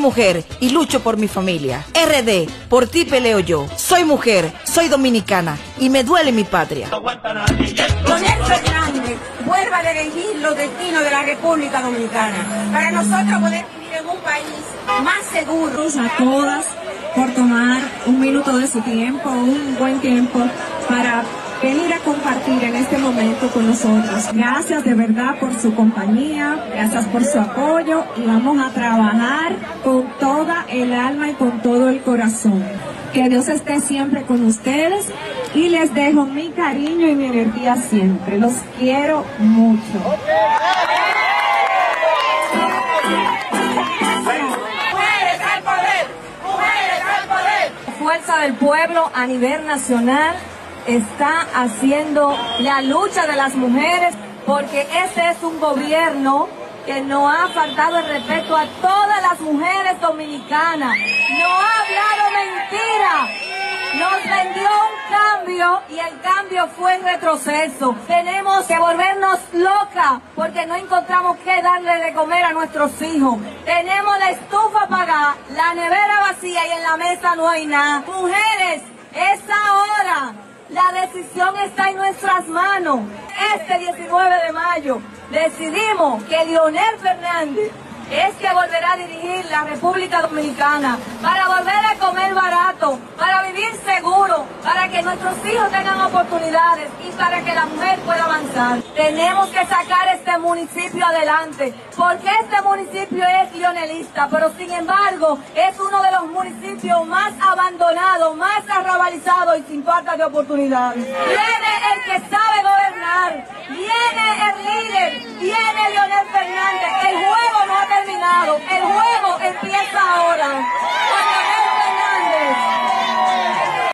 mujer y lucho por mi familia. RD, por ti peleo yo. Soy mujer, soy dominicana y me duele mi patria. Leonel Fernández vuelva a dirigir los destinos de la República Dominicana para nosotros poder vivir en un país más seguro. A todas por tomar un minuto de su tiempo, un buen tiempo para venir a compartir en este momento con nosotros. Gracias de verdad por su compañía, gracias por su apoyo y vamos a trabajar con toda el alma y con todo el corazón. Que Dios esté siempre con ustedes y les dejo mi cariño y mi energía siempre. Los quiero mucho. ¡Mujeres al poder! ¡Mujeres al poder! Fuerza del Pueblo a nivel nacional está haciendo la lucha de las mujeres porque este es un gobierno que no ha faltado el respeto a todas las mujeres dominicanas. No ha hablado mentira. Nos vendió un cambio y el cambio fue en retroceso. Tenemos que volvernos locas porque no encontramos qué darle de comer a nuestros hijos. Tenemos la estufa apagada, la nevera vacía y en la mesa no hay nada. Mujeres, es ahora. La decisión está en nuestras manos. Este 19 de mayo decidimos que Leonel Fernández es que volverá a dirigir la República Dominicana para volver a comer barato, para vivir seguro, para que nuestros hijos tengan oportunidades y para que la mujer pueda avanzar. Tenemos que sacar este municipio adelante, porque este municipio es leonelista, pero sin embargo es uno de los municipios más abandonados, más arrabalizados y sin falta de oportunidades. Viene el que sabe gobernar, viene el líder, viene Leonel Fernández. El juego no ha terminado, el juego empieza ahora.